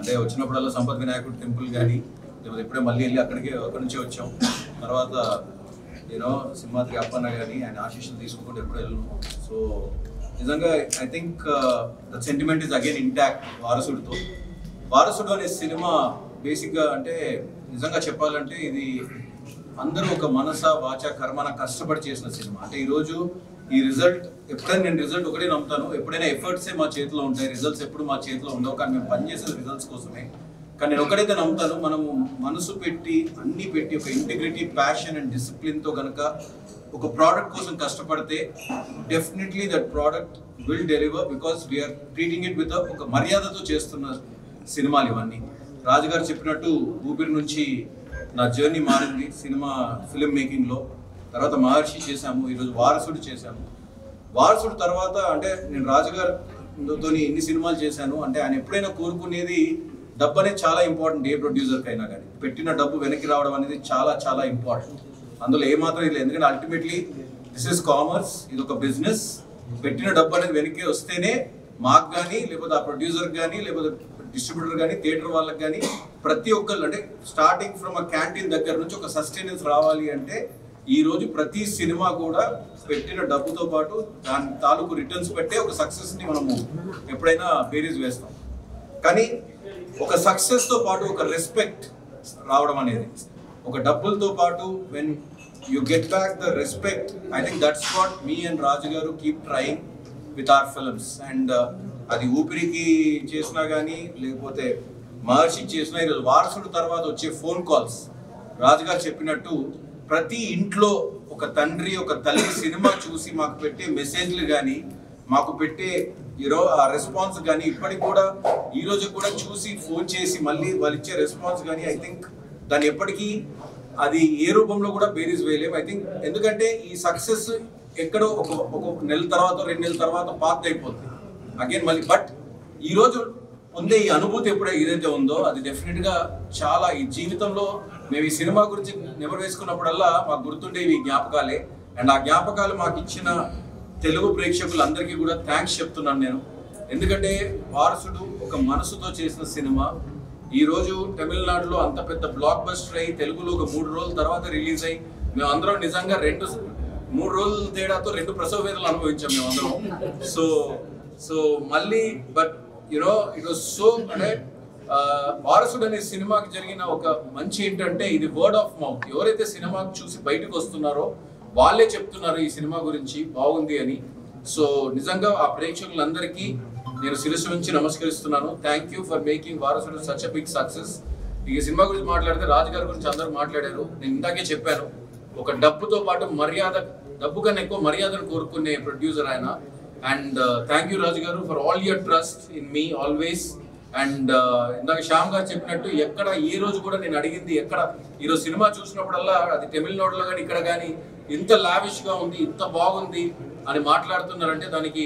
అంటే వచ్చినప్పుడల్లా సంపత్ వినాయకుడు టెంపుల్ కానీ లేకపోతే ఇప్పుడే మళ్ళీ వెళ్ళి అక్కడికే అక్కడి నుంచి వచ్చాం. తర్వాత యూనో సింహాద్రి అప్పన్న కానీ ఆయన ఆశీస్సులు తీసుకుంటూ ఎప్పుడు వెళ్ళను సో నిజంగా I think the sentiment is again intact వారసుడితో. Varasudu అనే సినిమా బేసిక్గా అంటే నిజంగా చెప్పాలంటే ఇది అందరూ ఒక మనస వాచ కర్మన కష్టపడి చేసిన సినిమా. అంటే ఈరోజు ఈ రిజల్ట్ ఎప్పుడైనా నేను రిజల్ట్ ఒకటే నమ్ముతాను. ఎప్పుడైనా ఎఫర్ట్సే మా చేతిలో ఉంటాయి. రిజల్ట్స్ ఎప్పుడు మా చేతిలో ఉండవు. కానీ మేము పనిచేసే రిజల్ట్స్ కోసమే. కానీ నేను ఒకటైతే నమ్ముతాను మనము మనసు పెట్టి అన్ని పెట్టి ఒక ఇంటిగ్రిటీ ప్యాషన్ అండ్ డిసిప్లిన్తో కనుక ఒక ప్రోడక్ట్ కోసం కష్టపడితే definitely that product will deliver because we are treating it with ఒక మర్యాదతో చేస్తున్న సినిమాలు ఇవన్నీ. రాజుగారు చెప్పినట్టు ఊపిరి నుంచి నా జర్నీ మారింది. సినిమా ఫిల్మ్ మేకింగ్లో తర్వాత మహర్షి చేశాము ఈరోజు వారసుడు చేశాము. వారసుడు తర్వాత అంటే నేను రాజుగారితో ఎన్ని సినిమాలు చేశాను అంటే ఆయన ఎప్పుడైనా కోరుకునేది డబ్బు అనేది చాలా ఇంపార్టెంట్ ఏ ప్రొడ్యూసర్కి అయినా కానీ పెట్టిన డబ్బు వెనక్కి రావడం అనేది చాలా చాలా ఇంపార్టెంట్. అందులో ఏమాత్రం లేదు. ఎందుకంటే అల్టిమేట్లీ దిస్ ఇస్ కామర్స్ ఇది ఒక బిజినెస్ పెట్టిన డబ్బు అనేది వెనక్కి వస్తేనే మాకు కానీ లేకపోతే ఆ ప్రొడ్యూసర్ కానీ లేకపోతే డిస్ట్రిబ్యూటర్ కానీ థియేటర్ వాళ్ళకి కానీ ప్రతి ఒక్కళ్ళు అంటే స్టార్టింగ్ ఫ్రమ్ ఆ క్యాంటీన్ దగ్గర నుంచి ఒక సస్టైనెన్స్ రావాలి అంటే ఈ రోజు ప్రతి సినిమా కూడా పెట్టిన డబ్బుతో పాటు దాని తాలూకు రిటర్న్స్ పెట్టే ఒక సక్సెస్ని మనము ఎప్పుడైనా బేరీజ్ వేస్తాం. కానీ ఒక సక్సెస్తో పాటు ఒక రెస్పెక్ట్ రావడం అనేది ఒక డబ్బులతో పాటు when you get back the respect I think that's what me and Raju garu keep trying with our films and అది ఊపిరికి చేసినా కానీ లేకపోతే మహర్షికి చేసినా ఈరోజు వారసుడు తర్వాత వచ్చే ఫోన్ కాల్స్ రాజుగారు చెప్పినట్టు ప్రతి ఇంట్లో ఒక తండ్రి ఒక తల్లి సినిమా చూసి మాకు పెట్టే మెసేజ్లు కానీ మాకు పెట్టే ఈరో ఆ రెస్పాన్స్ కానీ ఇప్పటికి కూడా ఈ రోజు కూడా చూసి ఫోన్ చేసి మళ్ళీ వాళ్ళు ఇచ్చే రెస్పాన్స్ కానీ ఐ థింక్ దాన్ని ఎప్పటికీ అది ఏ రూపంలో కూడా బేరీస్ వేయలేము ఐ థింక్ ఎందుకంటే ఈ సక్సెస్ ఎక్కడో ఒక ఒక నెల తర్వాత రెండు నెలల తర్వాత పాత అయిపోతుంది అగైన్ మళ్ళీ బట్ ఈరోజు ఉండే పొందే ఈ అనుభూతి ఎప్పుడైతే ఏదైతే ఉందో అది డెఫినెట్గా చాలా ఈ జీవితంలో మేము ఈ సినిమా గురించి నెమరు వేసుకున్నప్పుడల్లా మాకు గుర్తుండేవి ఈ జ్ఞాపకాలే. అండ్ ఆ జ్ఞాపకాలు మాకు ఇచ్చిన తెలుగు ప్రేక్షకులందరికీ కూడా థ్యాంక్స్ చెప్తున్నాను నేను. ఎందుకంటే వారసుడు ఒక మనసుతో చేసిన సినిమా. ఈ రోజు తమిళనాడులో అంత పెద్ద బ్లాక్ బస్టర్ అయ్యి తెలుగులో ఒక మూడు రోజుల తర్వాత రిలీజ్ అయ్యి మేము అందరం నిజంగా రెండు మూడు రోజుల తేడాతో రెండు ప్రసవ వేదలు అనుభవించాం మేము అందరం సో సో మళ్ళీ but you know it was so అంటే వారసుడు అనే సినిమాకి జరిగిన ఒక మంచి ఏంటంటే ఇది వర్డ్ ఆఫ్ మౌత్ ఎవరైతే సినిమాకి చూసి బయటకు వస్తున్నారో వాళ్ళే చెప్తున్నారు ఈ సినిమా గురించి బాగుంది అని. సో నిజంగా ఆ ప్రేక్షకులందరికీ నేను శిరస్సు నుంచి నమస్కరిస్తున్నాను. Thank you for making Varasudu such a big success ఈ సినిమా గురించి మాట్లాడితే రాజు గారి గురించి అందరూ మాట్లాడారు. నేను ఇందాకే చెప్పాను ఒక డబ్బుతో పాటు మర్యాద డబ్బు కన్నా ఎక్కువ మర్యాదను కోరుకునే ప్రొడ్యూసర్ ఆయన. And thank you Raju garu for all your trust in me always and ఇందాక శ్యామ్ గారు చెప్పినట్టు ఎక్కడ ఈ రోజు కూడా నేను అడిగింది ఎక్కడ? ఈరోజు సినిమా చూసినప్పుడల్లా అది తమిళనాడులో కానీ ఇక్కడ కానీ ఇంత లావిష్గా ఉంది ఇంత బాగుంది అని మాట్లాడుతున్నారంటే దానికి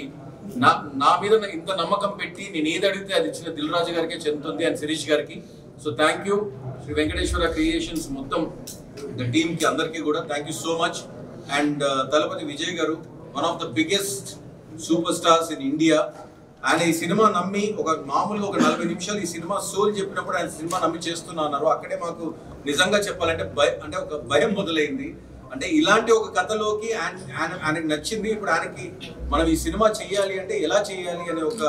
నా నా మీద ఇంత నమ్మకం పెట్టి నేను ఏది అడిగితే అది ఇచ్చిన దిల్ రాజు గారికే చెందుతుంది అండ్ శిరీష్ గారికి. So thank you Sri Venkateswara creations మొత్తం ద అందరికీ కూడా thank you so much and Thalapathy Vijay garu one of the biggest super stars in India ఆయన ఈ సినిమా నమ్మి ఒక మామూలుగా ఒక నలభై నిమిషాలు ఈ సినిమా సోల్ చెప్పినప్పుడు ఆయన సినిమా నమ్మి చేస్తున్నా అన్నారు అక్కడే మాకు నిజంగా చెప్పాలంటే భయ అంటే ఒక భయం మొదలైంది. అంటే ఇలాంటి ఒక కథలోకి ఆయన ఆయన- ఆయనకి నచ్చింది. ఇప్పుడు ఆయనకి మనం ఈ సినిమా చేయాలి అంటే ఎలా చేయాలి అనే ఒక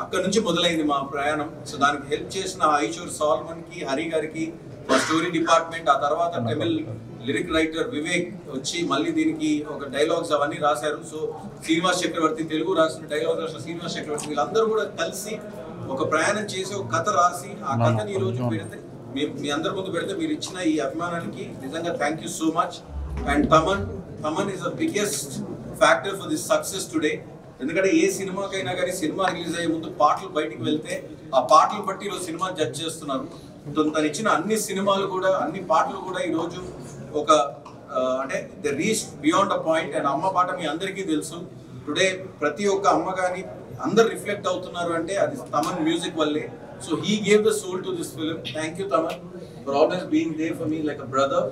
అక్కడ నుంచి మొదలైంది మా ప్రయాణం. సో దానికి హెల్ప్ చేసిన ఐషూర్ సాల్మన్కి హరి గారికి మా స్టోరీ డిపార్ట్మెంట్ ఆ తర్వాత తమిళ్ లిరిక్ రైటర్ వివేక్ వచ్చి మళ్ళీ దీనికి ఒక డైలాగ్స్ అవన్నీ రాశారు. సో శ్రీనివాస్ చక్రవర్తి తెలుగు రాసిన డైలాగ్ రాసిన శ్రీనివాస్ చక్రవర్తి వీళ్ళందరూ కూడా కలిసి ఒక ప్రయాణం చేసి ఒక కథ రాసి ఆ కథని ఈ రోజు పెడితే మీ మీ అందరి ముందు పెడితే మీరు ఇచ్చిన ఈ అభిమానానికి నిజంగా thank you so much and Thaman Thaman is the biggest factor for this success today ఎందుకంటే ఏ సినిమాకైనా కానీ సినిమా రిలీజ్ అయ్యే ముందు పాటలు బయటికి వెళ్తే ఆ పాటలు బట్టి ఈరోజు సినిమా జడ్జ్ చేస్తున్నారు. తను ఇచ్చిన అన్ని సినిమాలు కూడా అన్ని పాటలు కూడా ఈ రోజు ఒక అంటే the reach beyond a point and అమ్మ పాట మీ అందరికీ తెలుసు. టుడే ప్రతి ఒక్క అమ్మ కానీ అందరు రిఫ్లెక్ట్ అవుతున్నారు అంటే అది తమన్ మ్యూజిక్ వల్లే. So he gave the soul to this film thank you Thaman for always being there for me like a brother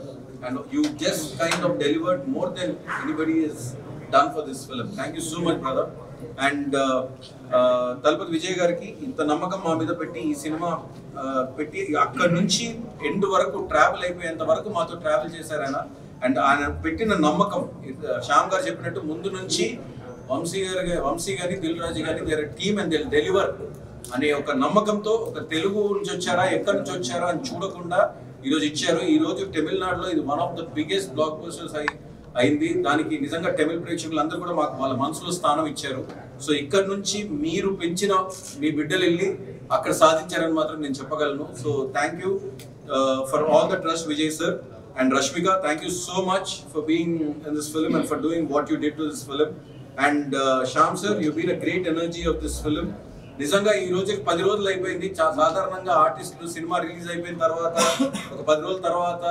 and you just kind of delivered more than anybody is done for this film thank you so much brother and Thalapathy Vijay గారికి ఇంత నమ్మకం మా మీద పెట్టి ఈ cinema పెట్టి అక్కడి నుంచి ఎండ్ వరకు ట్రావెల్ అయిపోయేంత వరకు మాతో ట్రావెల్ చేశారు ఆయన. అండ్ ఆయన పెట్టిన నమ్మకం శ్యామ్ గారు చెప్పినట్టు ముందు నుంచి వంశీ గారి వంశీ గారి దిల్ రాజు గాని their team and Dil deliver అనే ఒక నమ్మకంతో ఒక తెలుగు నుంచి వచ్చారా ఎక్కడి నుంచి వచ్చారా అని చూడకుండా ఈ రోజు ఇచ్చారు. ఈ రోజు తమిళనాడులో ఇది one of the biggest blockbusters అయి అయింది. దానికి నిజంగా తమిళ ప్రేక్షకులు అందరూ కూడా మాకు వాళ్ళ మనసులో స్థానం ఇచ్చారు. సో ఇక్కడ నుంచి మీరు పెంచిన మీ బిడ్డలు వెళ్ళి అక్కడ సాధించారని మాత్రం నేను చెప్పగలను. So thank you for all the trust Vijay sir and Rashmika thank you so much for being in this film and for doing what you did to this film and Shyam sir you been a great energy of this film నిజంగా ఈ రోజు పది రోజులు అయిపోయింది. సాధారణంగా ఆర్టిస్టులు cinema release అయిపోయిన తర్వాత ఒక పది రోజుల తర్వాత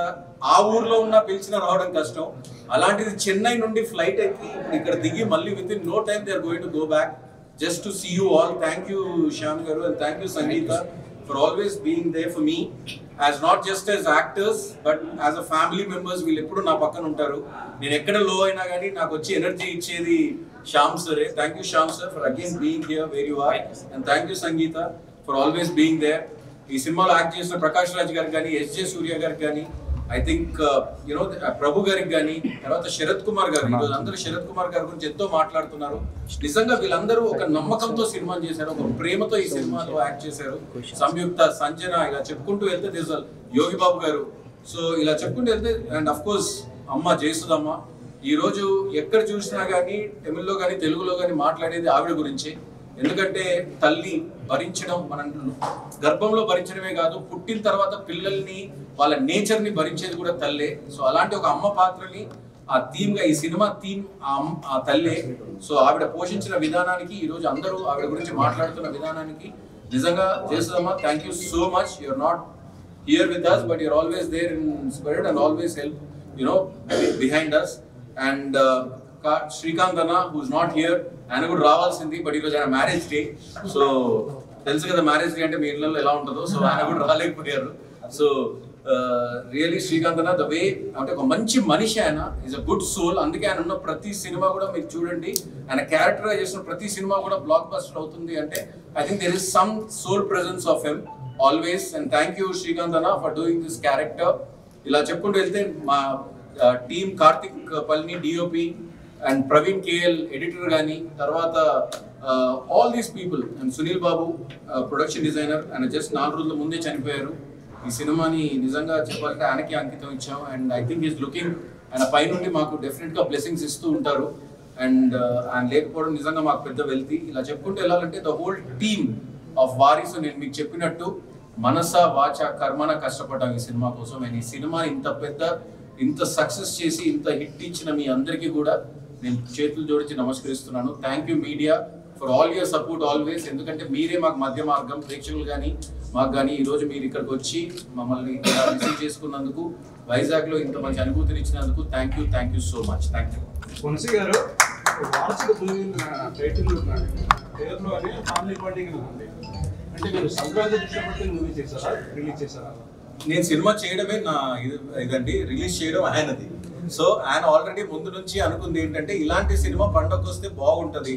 ఆ ఊర్లో ఉన్న పిలిచిన రావడం కష్టం. అలాంటిది చెన్నై నుండి ఫ్లైట్ ఎక్కి ఇక్కడ దిగి మళ్ళీ within no time they are going to go back just to see you all thank you Shyam garu and thank you Sangeetha for always being there for me as not just as actors but as a family members వీళ్ళు ఎప్పుడు నా పక్కన ఉంటారు. నేను ఎక్కడ లో అయినా కానీ నాకు వచ్చి ఎనర్జీ ఇచ్చేది శ్యామ్ సరే thank you Shyam sir for again being here where you are and thank you Sangeetha for always being there ఈ సినిమాలో యాక్ట్ చేసిన ప్రకాష్ రాజ్ గారికి కానీ ఎస్జే సూర్య గారికి కానీ ఐ థింక్ యునో ప్రభు గారికి కానీ తర్వాత శరత్ కుమార్ గారు ఈరోజు అందరూ శరత్ కుమార్ గారి గురించి ఎంతో మాట్లాడుతున్నారు. నిజంగా వీళ్ళందరూ ఒక నమ్మకంతో సినిమా చేశారు ఒక ప్రేమతో ఈ సినిమాలో యాక్ట్ చేశారు. సంయుక్త సంజన ఇలా చెప్పుకుంటూ వెళ్తే దిస్ యోగి బాబు గారు. సో ఇలా చెప్పుకుంటూ వెళ్తే అండ్ అఫ్ కోర్స్ అమ్మ జయసుదమ్మ ఈ రోజు ఎక్కడ చూసినా కానీ తమిళ్ళో కానీ తెలుగులో కానీ మాట్లాడేది ఆవిడ గురించి. ఎందుకంటే తల్లి భరించడం మనం గర్భంలో భరించడమే కాదు పుట్టిన తర్వాత పిల్లల్ని వాళ్ళ నేచర్ని భరించేది కూడా తల్లే. సో అలాంటి ఒక అమ్మ పాత్రని ఆ థీమ్గా ఈ సినిమా థీమ్ ఆ తల్లే. సో ఆవిడ పోషించిన విధానానికి ఈరోజు అందరూ ఆవిడ గురించి మాట్లాడుతున్న విధానానికి నిజంగా చేస్తుందమ్మా. Thank you so much you're not here with us but you're always there in spirit and always help you know behind us and and Srikanth అన్న హూస్ నాట్ హియర్ ఆయన కూడా రావాల్సింది బట్ ఈరోజు ఆయన మ్యారేజ్ డే సో తెలుసు కదా marriage day అంటే మీ ఇళ్ళలో ఎలా ఉంటుందో సో ఆయన కూడా రాలేకపోయారు. సో రియలీ uh, శ్రీకాంత్ అన్న ద వే అంటే ఒక మంచి మనిషి ఆయన ఈజ్ అ గుడ్ సోల్ అందుకే ఆయన ఉన్న ప్రతి సినిమా కూడా మీరు చూడండి. ఆయన క్యారెక్టరైజ్ చేసిన ప్రతి సినిమా కూడా బ్లాక్ బస్టర్ అవుతుంది అంటే I think there is some soul presence of him always and thank you Srikanth అన్న ఫర్ డూయింగ్ దిస్ క్యారెక్టర్ ఇలా చెప్పుకుంటూ వెళ్తే మా uh, team Karthik Palani DOP and Praveen KL editor కానీ తర్వాత all these people and Sunil Babu production designer ఆయన just నాలుగు రోజుల ముందే చనిపోయారు. ఈ సినిమాని నిజంగా చెప్పాలంటే ఆయనకి అంకితం ఇచ్చాం and I think is looking ఆయన పైనుండి మాకు డెఫినెట్గా బ్లెస్సింగ్స్ ఇస్తూ ఉంటారు. అండ్ ఆయన లేకపోవడం నిజంగా మాకు పెద్ద వెల్తి. ఇలా చెప్పుకుంటూ వెళ్ళాలంటే the whole team of Varisu నేను మీకు చెప్పినట్టు మనస వాచ కర్మన కష్టపడ్డాం ఈ సినిమా కోసం. అండ్ ఈ సినిమా ఇంత పెద్ద ఇంత సక్సెస్ చేసి ఇంత హిట్ ఇచ్చిన మీ అందరికీ కూడా నేను చేతులు జోడించి నమస్కరిస్తున్నాను. Thank you media for all your support always ఎందుకంటే మీరే మాకు మధ్య మార్గం. ప్రేక్షకులు కానీ మాకు కానీ ఈరోజు మీరు ఇక్కడికి వచ్చి మమ్మల్ని రిసీవ్ చేసుకున్నందుకు వైజాగ్లో ఇంత మంచి అనుభూతిని ఇచ్చినందుకు thank you thank you so much thank you Vamsi garu వార్షిక భూమి ఫ్యామిలీ బాండింగ్ ఉంది. అంటే మీరు సంక్రాంతి దృష్టి మూవీ చేశారా? రిలీజ్ చేశారా? నేను సినిమా చేయడమే నా ఇది- ఇదండి రిలీజ్ చేయడం ఆయనది. సో ఆయన ఆల్రెడీ ముందు నుంచి అనుకుంది ఏంటంటే ఇలాంటి సినిమా పండగకు వస్తే బాగుంటుంది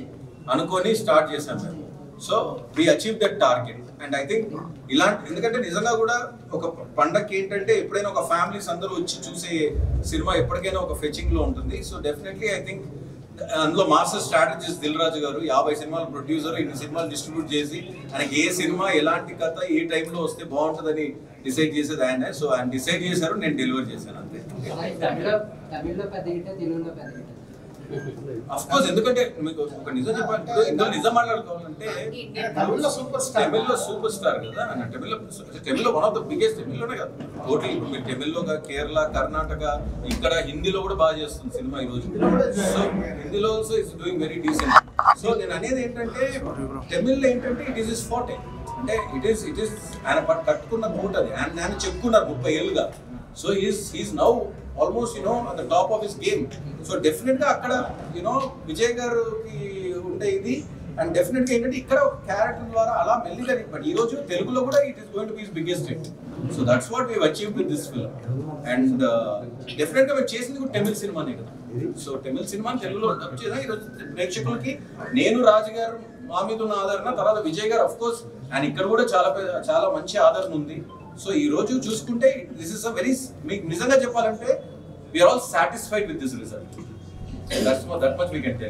అనుకొని స్టార్ట్ చేశాం మేము so we achieve that target and I think ఇలాంటి ఎందుకంటే నిజంగా కూడా ఒక పండగకి ఏంటంటే ఎప్పుడైనా ఒక ఫ్యామిలీస్ అందరూ వచ్చి చూసే సినిమా ఎప్పటికైనా ఒక ఫెచింగ్లో ఉంటుంది. సో డెఫినెట్లీ ఐ థింక్ అందులో మాస్టర్ స్ట్రాటజిస్ట్ దిల్ రాజు గారు యాభై సినిమాలు ప్రొడ్యూసర్ ఇన్ని సినిమాలు డిస్ట్రిబ్యూట్ చేసి ఆయనకి ఏ సినిమా ఎలాంటి కథ ఏ టైంలో వస్తే బాగుంటుందని డిసైడ్ చేసేది ఆయన. సో ఆయన డిసైడ్ చేశారు నేను డెలివర్ చేశాను అంతే. కోర్స్ ఎందుకంటే మీకు ఒక నిజం చెప్పాలి. ఇందులో నిజం మాట్లాడుకోవాలంటే తమిళ్ళో సూపర్ స్టార్. తమిళ్ళో సూపర్ స్టార్ కదా? ఆయన తమిళ్ళో వన్ ఆఫ్ ద బిగ్గెస్ట్ తమిళ్ళోనే కదా. టోటల్ మీరు తమిళ్ళో కేరళ కర్ణాటక ఇక్కడ హిందీలో కూడా బాగా చేస్తుంది సినిమా ఈ రోజు. సో హిందీలో also it's doing very decent so నేను అనేది ఏంటంటే తమిళ్ళో ఏంటంటే ఇట్ ఈస్ ఇస్ ఫార్టీ అంటే ఇట్ ఈస్ ఇట్ ఈస్ ఆయన కట్టుకున్న కోట్ అది. ఆయన చెప్పుకున్నారు ముప్పై ఏళ్ళుగా. So is is now almost you know at the top of his game so డెఫినెట్గా అక్కడ యునో విజయ్ గారికి ఉండే ఇది. అండ్ డెఫినెట్గా ఏంటంటే ఇక్కడ ఒక క్యారెక్టర్ ద్వారా అలా మెల్లిగా బట్ ఈ రోజు తెలుగులో కూడా it is going to be biggest hit so that's what we achieve with this film and డెఫినెట్గా మేము చేసింది కూడా తమిళ సినిమానే కదా. సో తమిళ సినిమా తెలుగులో డబ్ చేసిన ఈరోజు ప్రేక్షకులకి నేను రాజు గారు మా మీద ఉన్న ఆదరణ తర్వాత విజయ్ గారు అఫ్ కోర్స్ అండ్ ఇక్కడ కూడా చాలా చాలా మంచి ఆదరణ ఉంది. సో ఈ రోజు చూసుకుంటే దిస్ ఇస్ అ వెరీ మీకు నిజంగా చెప్పాలంటే we are all satisfied with this result that's that much we can tell